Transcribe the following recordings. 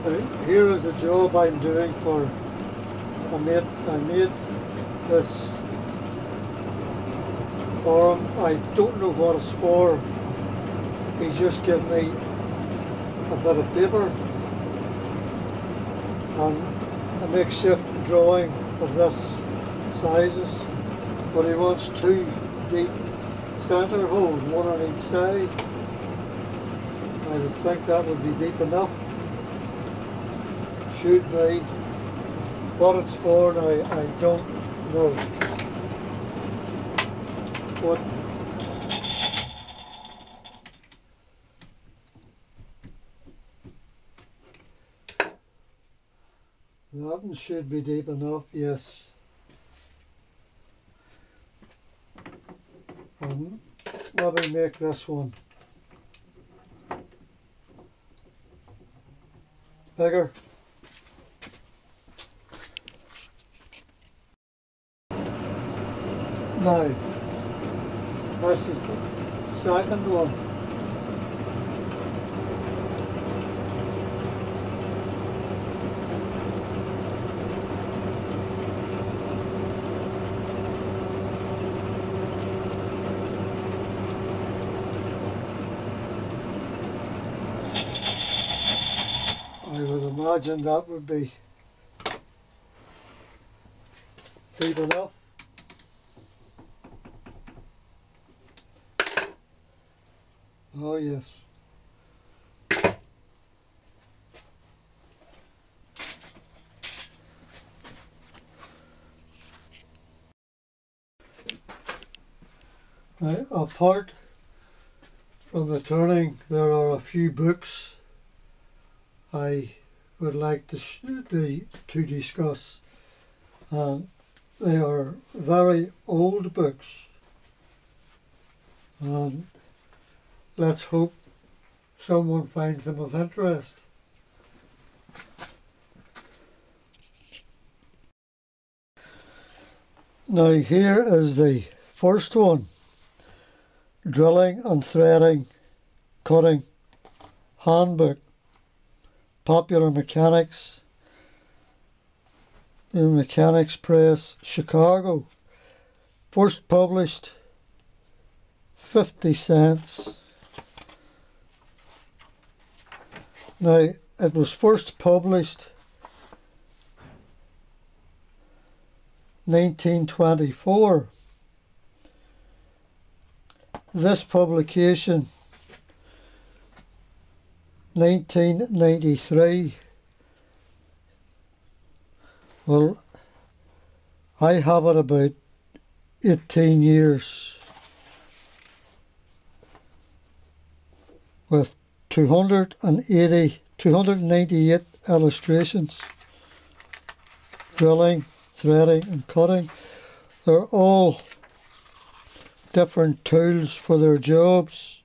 Here is a job I'm doing for a mate. I made this for him. I don't know what it's for. He just gave me a bit of paper and a makeshift drawing of this sizes. But he wants two deep centre holes, one on each side. I would think that would be deep enough. Should be. What it's for, I, I don't know. But that one should be deep enough, yes. Um, maybe make this one bigger. Now, this is the second one. I would imagine that would be deep enough. Yes. Right, apart from the turning, there are a few books I would like to, the, to discuss. And they are very old books. And let's hope someone finds them of interest. Now here is the first one. Drilling and threading, cutting, handbook, popular mechanics, in Mechanics Press, Chicago. First published 50 cents. Now, it was first published 1924. This publication 1993 well I have it about 18 years with 280 298 illustrations. Drilling threading and cutting they're all different tools for their jobs.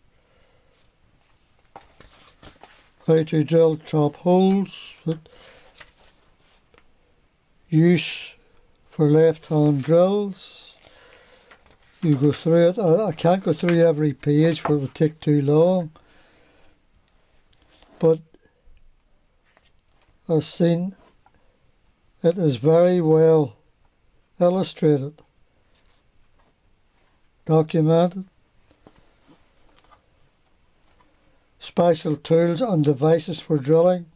How to drill tap holes use for left hand drills. You go through it. I, I can't go through every page for it would take too long but I've seen it is very well illustrated documented. Special tools and devices for drilling.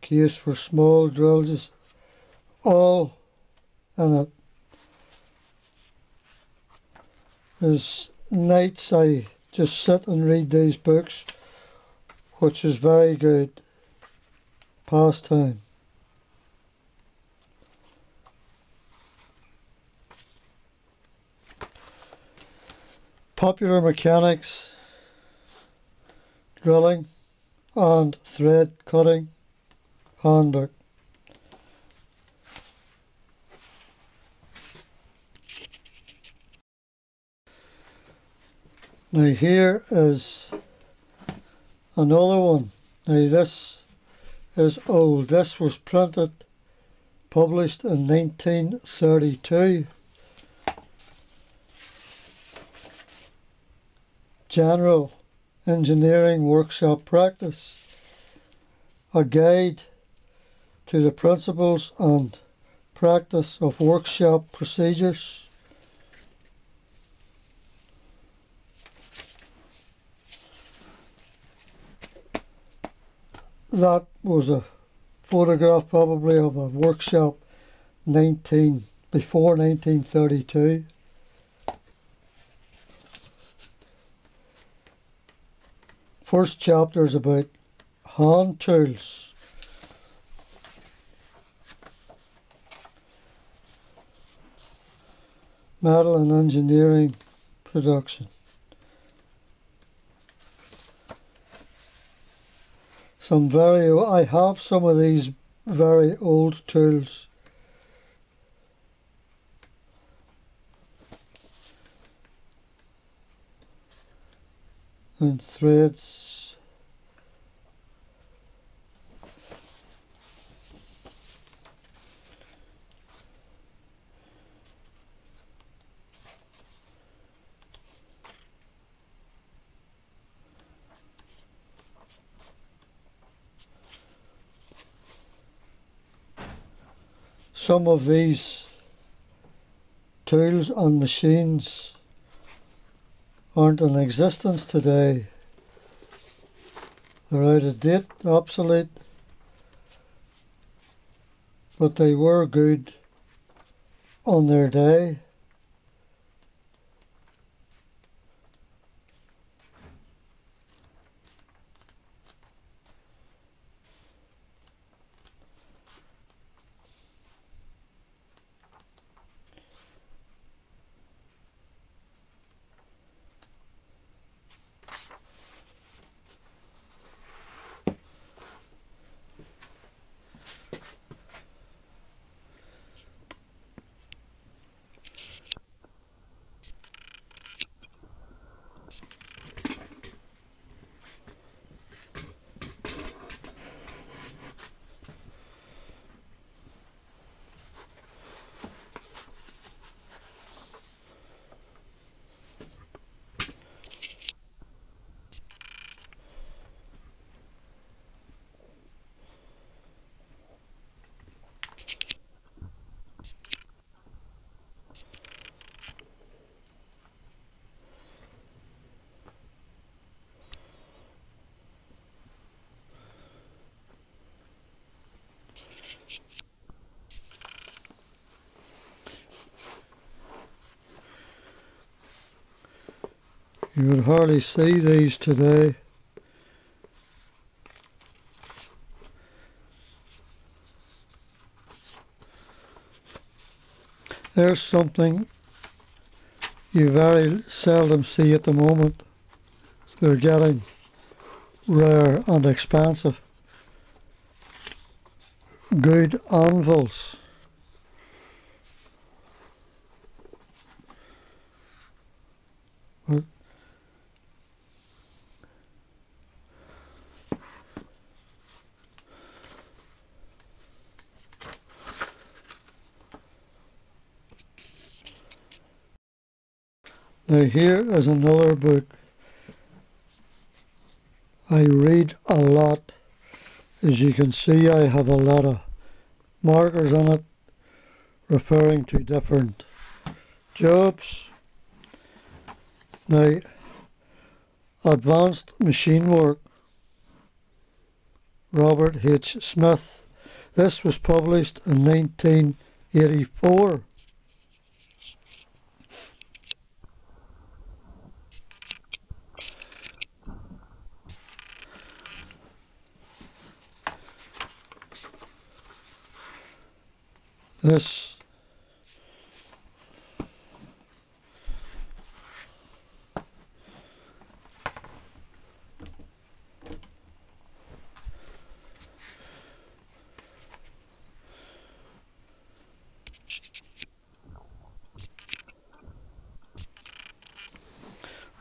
Case for small drills is all in it there's nights I just sit and read these books which is very good pastime popular mechanics, drilling and thread cutting handbook. Now here is another one. Now this is old. This was printed, published in 1932. General Engineering Workshop Practice, a guide to the principles and practice of workshop procedures. That was a photograph probably of a workshop 19 before 1932. First chapter is about hand tools. Metal and engineering production. Some very, I have some of these very old tools. and threads some of these tools and machines aren't in existence today. They're out of date, obsolete, but they were good on their day. You would hardly see these today. There's something you very seldom see at the moment. They're getting rare and expensive. Good anvils. Now here is another book. I read a lot. As you can see I have a lot of markers on it referring to different jobs. Now Advanced Machine Work Robert H. Smith. This was published in 1984. This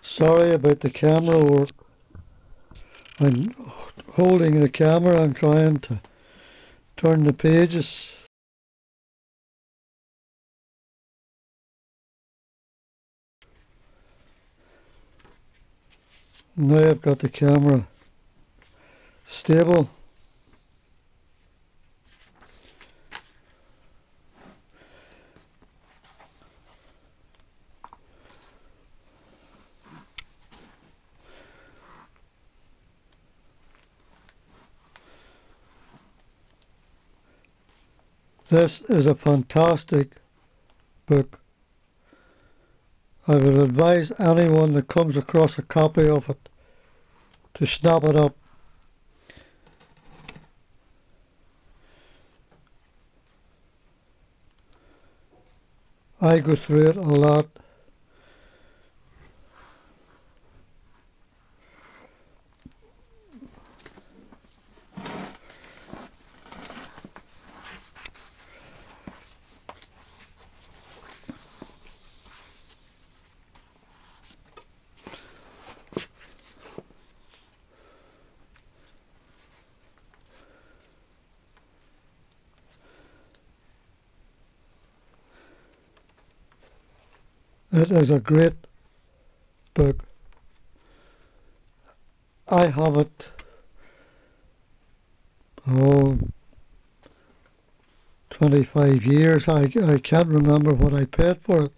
Sorry about the camera work. I'm holding the camera, I'm trying to turn the pages. Now I've got the camera stable. This is a fantastic book. I would advise anyone that comes across a copy of it to snap it up. I go through it a lot. It is a great book. I have it, oh, 25 years. I, I can't remember what I paid for it.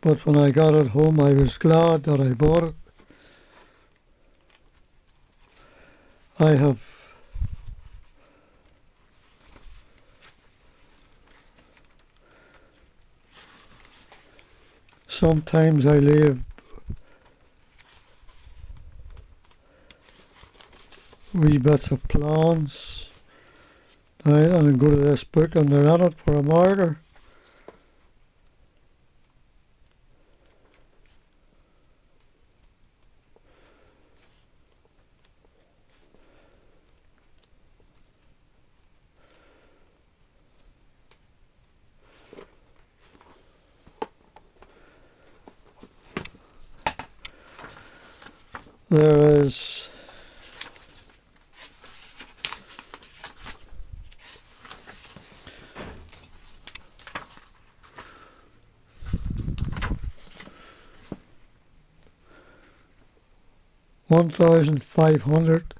But when I got it home, I was glad that I bought it. I have Sometimes I leave wee bits of plants. right, and go to this book and they're in it for a marker. There is one thousand five hundred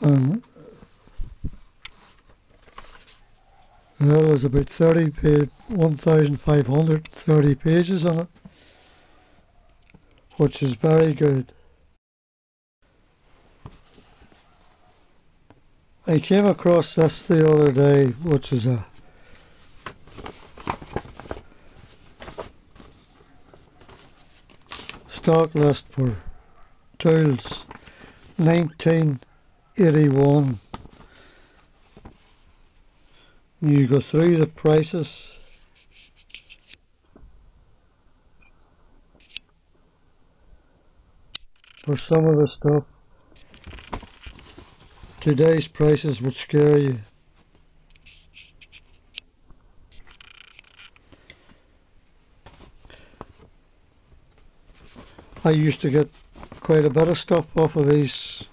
and well, there's about 30 page, 1,530 pages on it which is very good. I came across this the other day, which is a stock list for tools 1981 you go through the prices for some of the stuff. Today's prices would scare you. I used to get quite a bit of stuff off of these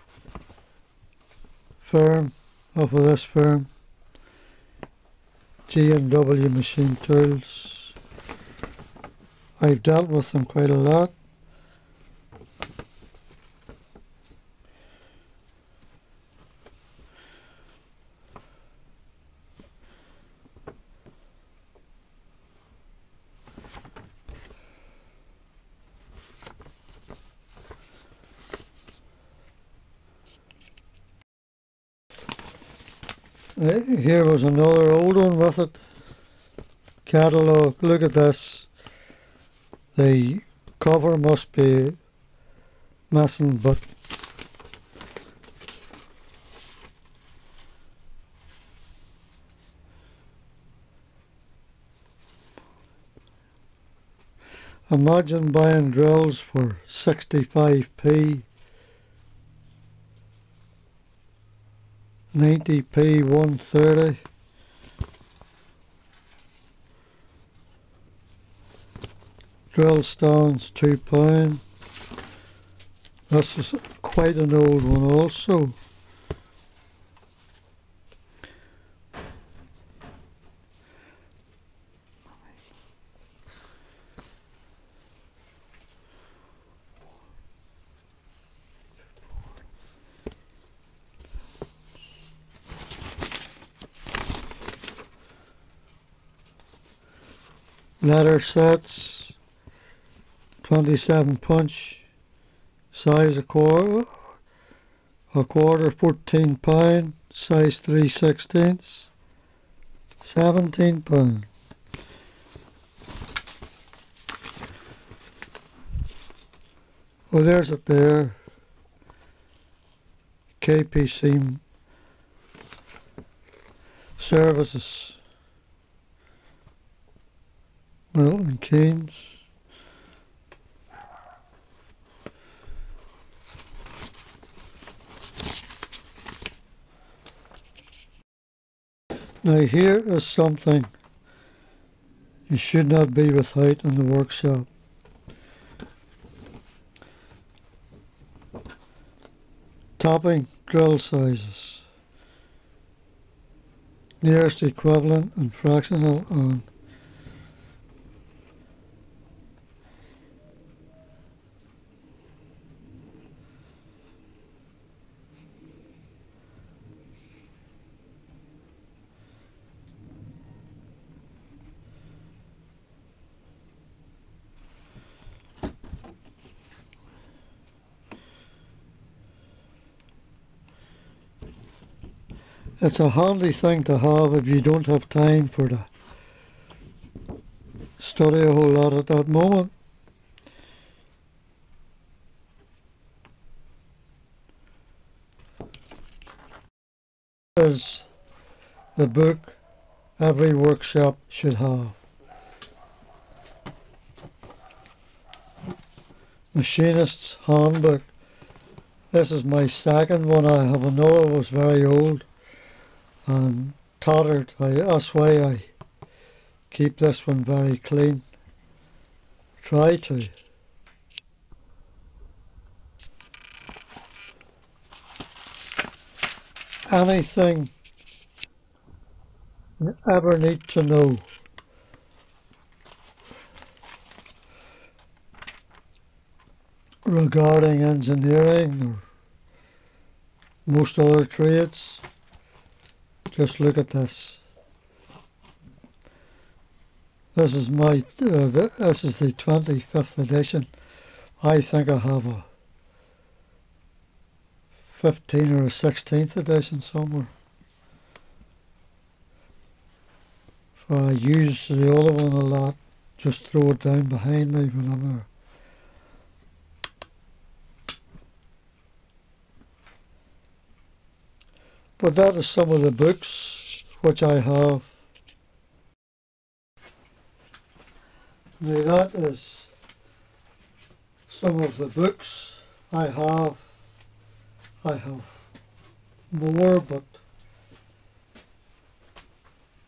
firm, off of this firm. G&W Machine Tools. I've dealt with them quite a lot. Here was another old one with it. Catalogue. Look at this. The cover must be missing, but imagine buying drills for 65p 90p 130 drill stones 2 pound this is quite an old one also letter sets, 27 punch, size a quarter, a quarter 14 pound, size 3 sixteenths, 17 pound. Oh, there's it there. KPC services. Milton Keynes. Now here is something you should not be without in the workshop. Tapping drill sizes. Nearest equivalent and fractional on It's a handy thing to have if you don't have time for to study a whole lot at that moment. Is the book every workshop should have. Machinist's Handbook. This is my second one. I have another was very old and tattered. I, that's why I keep this one very clean. Try to. Anything you ever need to know. regarding engineering or most other trades just look at this. This is my, uh, this is the 25th edition. I think I have a 15 or a 16th edition somewhere. If I use the other one a lot, just throw it down behind me when I'm there. But that is some of the books which I have. Now that is some of the books I have. I have more, but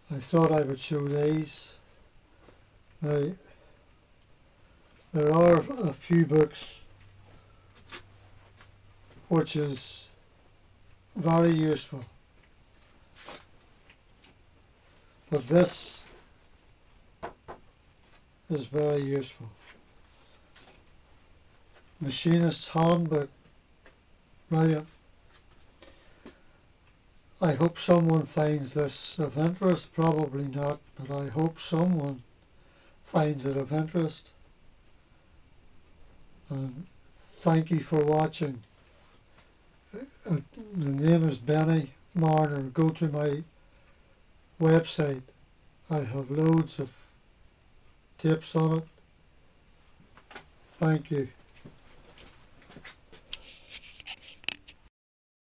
I thought I would show these. Now, there are a few books which is very useful. But this is very useful. Machinist's Handbook, brilliant. I hope someone finds this of interest, probably not, but I hope someone finds it of interest. And thank you for watching uh, the name is Benny Marner. Go to my website. I have loads of tips on it. Thank you.